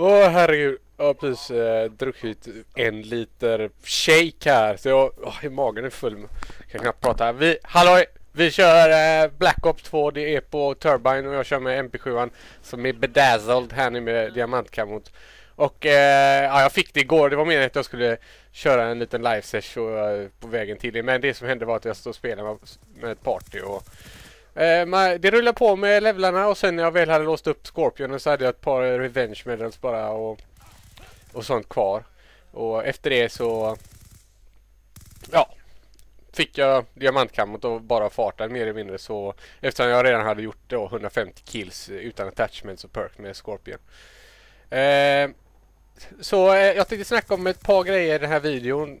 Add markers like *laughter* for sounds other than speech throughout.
Åh herregud. Jag har precis eh, druckit en liter shake här. Så jag, åh, magen är full. Jag kan knappt prata. Vi, halloj! Vi kör eh, Black Ops 2. Det är på Turbine och jag kör med MP7 som är bedazzled här nu med diamantkamot. Och eh, ja, jag fick det igår. Det var meningen att jag skulle köra en liten live session eh, på vägen till det. Men det som hände var att jag stod och spelade med, med ett party och Eh, det rullade på med levlarna och sen när jag väl hade låst upp Scorpionen så hade jag ett par revenge medals bara och, och sånt kvar. Och efter det så ja, fick jag diamantkammot och bara farten mer eller mindre så eftersom jag redan hade gjort då 150 kills utan attachments och perk med Scorpion. Eh, så eh, jag tänkte snacka om ett par grejer i den här videon.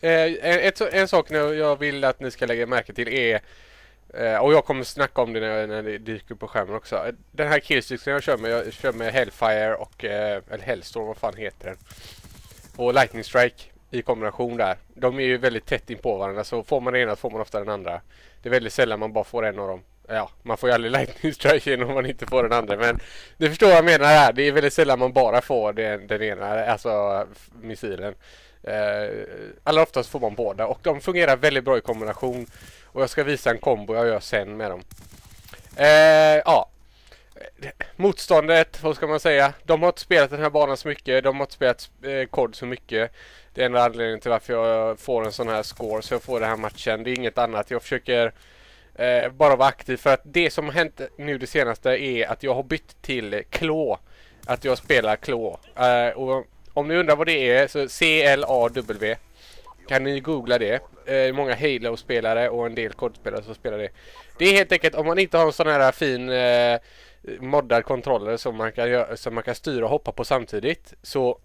Eh, ett, en sak jag vill att ni ska lägga märke till är Eh, och jag kommer snacka om det när, när det dyker upp på skärmen också. Den här killstyrkan jag kör med, jag kör med Hellfire och, eh, eller Hellstorm, vad fan heter den? Och Lightning Strike i kombination där. De är ju väldigt tätt in på varandra så får man det ena får man ofta den andra. Det är väldigt sällan man bara får en av dem. Ja, man får ju aldrig *laughs* Lightning Strike om man inte får den andra men du förstår vad jag menar här. Det är väldigt sällan man bara får den, den ena, alltså missilen. Eh, allra oftast får man båda och de fungerar väldigt bra i kombination. Och jag ska visa en kombo jag gör sen med dem. Eh, ja. Motståndet, vad ska man säga? De har inte spelat den här banan så mycket. De har inte spelat eh, kod så mycket. Det är en anledning till varför jag får en sån här score. Så jag får den här matchen. Det är inget annat. Jag försöker eh, bara vara aktiv. För att det som har hänt nu det senaste är att jag har bytt till Claw. Att jag spelar Claw. Eh, och om ni undrar vad det är så C-L-A-W. Kan ni googla det? Eh, många Halo-spelare och en del kodspelare som spelar det. Det är helt enkelt om man inte har en sån här fin eh, moddad kontroller som man, kan som man kan styra och hoppa på samtidigt så,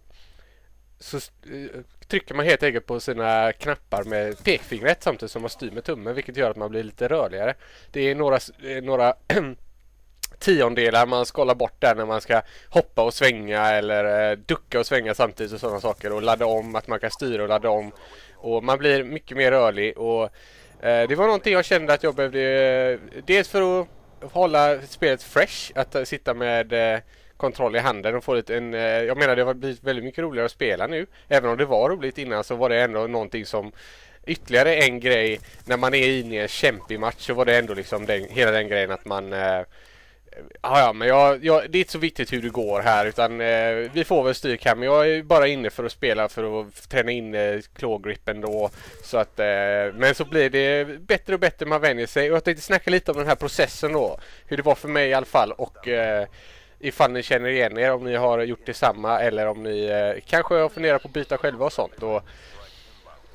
så eh, trycker man helt enkelt på sina knappar med pekfingret samtidigt som man styr med tummen vilket gör att man blir lite rörligare. Det är några, eh, några *clears throat* tiondelar man skalar bort där när man ska hoppa och svänga eller eh, ducka och svänga samtidigt och sådana saker och ladda om, att man kan styra och ladda om och man blir mycket mer rörlig och eh, det var någonting jag kände att jag behövde eh, dels för att hålla spelet fresh, att uh, sitta med eh, kontroll i handen och få lite en... Eh, jag menar det har blivit väldigt mycket roligare att spela nu. Även om det var roligt innan så var det ändå någonting som ytterligare en grej när man är inne i en kämpig match så var det ändå liksom den, hela den grejen att man eh, Ja, ja, men jag, jag, det är inte så viktigt hur det går här utan eh, vi får väl stryk här. Men jag är bara inne för att spela för att träna in eh, klågrippen då. Så att, eh, men så blir det bättre och bättre man vänjer sig. Och jag tänkte snacka lite om den här processen då. Hur det var för mig i alla fall. Och eh, ifall ni känner igen er, om ni har gjort detsamma eller om ni eh, kanske har funderat på att byta själva och sånt. Och,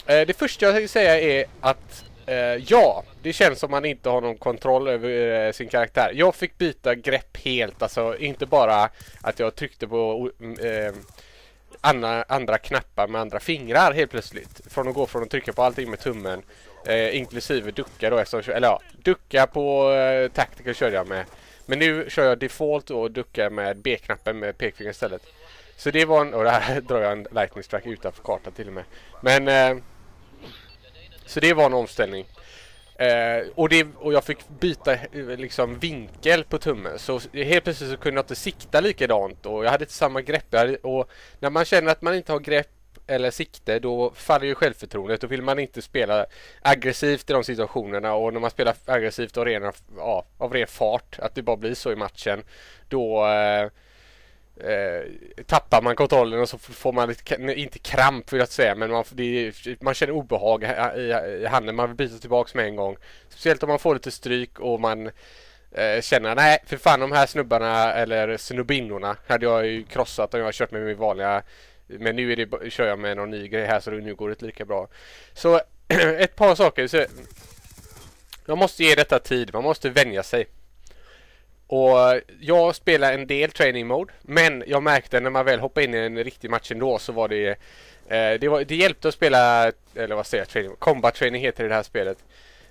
eh, det första jag tänkte säga är att Eh, ja, det känns som man inte har någon kontroll över uh, sin karaktär. Jag fick byta grepp helt, alltså inte bara att jag tryckte på uh, andra, andra knappar med andra fingrar helt plötsligt. Från att gå från att trycka på allting med tummen, inklusive ducka då, eftersom, eller ja, ducka på uh, tactical körde jag med. Men nu kör jag default och duckar med B-knappen med pekfingret istället. Så det var en, och det här *laughs* drar jag en lightning strike utanför kartan till och med. Men så det var en omställning. Eh, och, det, och jag fick byta eh, liksom vinkel på tummen så helt plötsligt så kunde jag inte sikta likadant och jag hade inte samma grepp. Hade, och när man känner att man inte har grepp eller sikte då faller ju självförtroendet. Då vill man inte spela aggressivt i de situationerna och när man spelar aggressivt av ren, ja, av ren fart, att det bara blir så i matchen, då eh, eh, tappar man kontrollen och så får man lite, inte kramp vill jag säga, men man, det, man känner obehag i, i, handen. Man vill byta tillbaks med en gång. Speciellt om man får lite stryk och man eh, känner nej för fan de här snubbarna eller snubbinnorna hade jag ju krossat om jag kört med min vanliga men nu är det, kör jag med någon ny grej här så nu går det lika bra. Så *clears throat* ett par saker. Så, man måste ge detta tid, man måste vänja sig. Och jag spelar en del training mode men jag märkte när man väl hoppade in i en riktig match ändå så var det eh, det, var, det hjälpte att spela, eller vad säger jag, training, combat training heter det, det här spelet.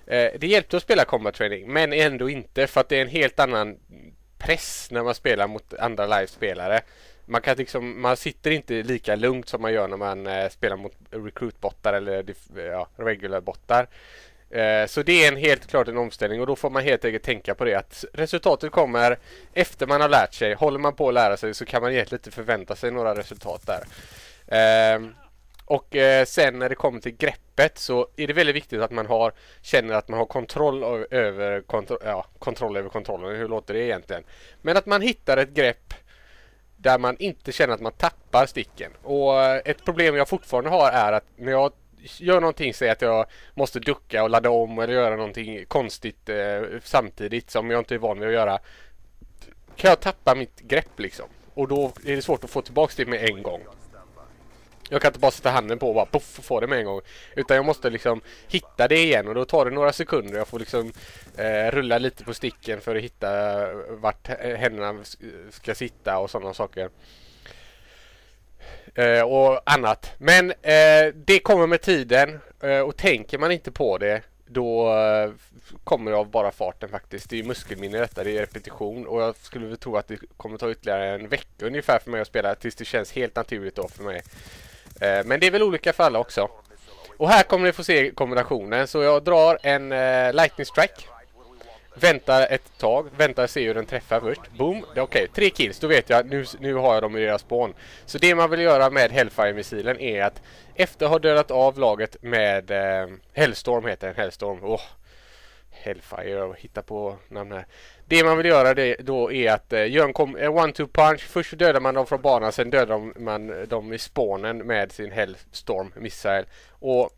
Eh, det hjälpte att spela combat training men ändå inte för att det är en helt annan press när man spelar mot andra live-spelare. Man, kan liksom, man sitter inte lika lugnt som man gör när man eh, spelar mot recruit-bottar eller ja, regular-bottar. Eh, så det är en helt klart en omställning och då får man helt enkelt tänka på det att resultatet kommer efter man har lärt sig. Håller man på att lära sig så kan man egentligen inte förvänta sig några resultat där. Ehm, och eh, sen när det kommer till greppet så är det väldigt viktigt att man har känner att man har kontroll över, kontro ja, kontroll över kontrollen. Hur låter det egentligen? Men att man hittar ett grepp där man inte känner att man tappar sticken. Och eh, ett problem jag fortfarande har är att när jag gör någonting, säg att jag måste ducka och ladda om eller göra någonting konstigt eh, samtidigt som jag inte är van vid att göra. Kan jag tappa mitt grepp liksom. Och då är det svårt att få tillbaka det med en gång. Jag kan inte bara sätta handen på och bara puff och få det med en gång. Utan jag måste liksom hitta det igen och då tar det några sekunder. Jag får liksom eh, rulla lite på sticken för att hitta vart händerna ska sitta och sådana saker. Eh, och annat. Men eh, det kommer med tiden eh, och tänker man inte på det då eh, kommer det av bara farten faktiskt. Det är muskelminne detta, det är repetition och jag skulle väl tro att det kommer ta ytterligare en vecka ungefär för mig att spela tills det känns helt naturligt då för mig. Eh, men det är väl olika för alla också. Och här kommer ni få se kombinationen. Så jag drar en eh, lightning strike. Väntar ett tag, väntar se hur den träffar först. Boom! Okej, okay. tre kills. Då vet jag, nu, nu har jag dem i deras spån. Så det man vill göra med Hellfire-missilen är att efter att ha dödat av laget med eh, Hellstorm heter den, Hellstorm. Oh, Hellfire, och hitta på namn här. Det man vill göra det då är att eh, göra en eh, one-two punch. Först dödar man dem från banan, sen dödar man dem i spånen med sin Hellstorm missile. Och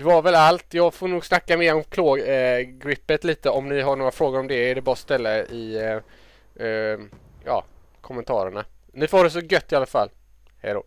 det var väl allt. Jag får nog snacka mer om claw-grippet eh, lite. Om ni har några frågor om det är det bara att ställa i eh, eh, ja, kommentarerna. Ni får det så gött i alla fall. Hej då.